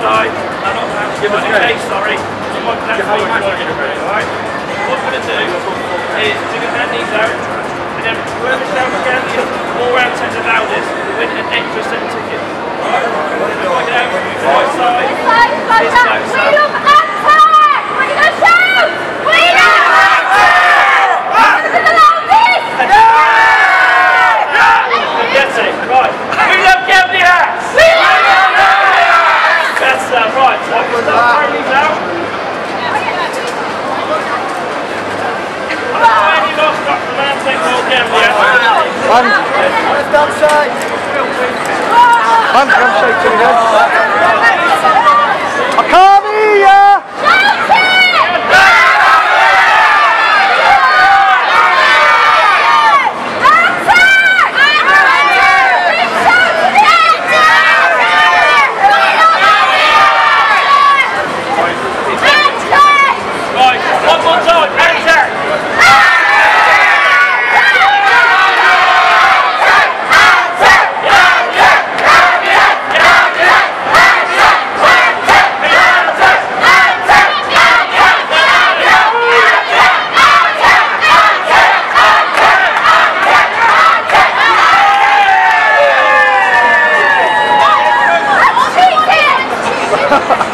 die. I don't pronouncing my name, sorry. You might pronounce my alright? What we're going to do is we're going to these out, and then work it down again. To me. I can't! Ha ha ha!